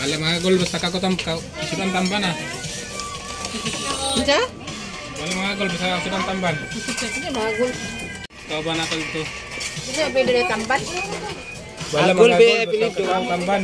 Balik mga gol basta kako tam isipan tamban ah. Unsa? Balik mga gol basta sudan tamban. Ini gol. Kau ba nakal to? Ini pwede dari tambat? Balik mga gol basta apelido. sudan tamban.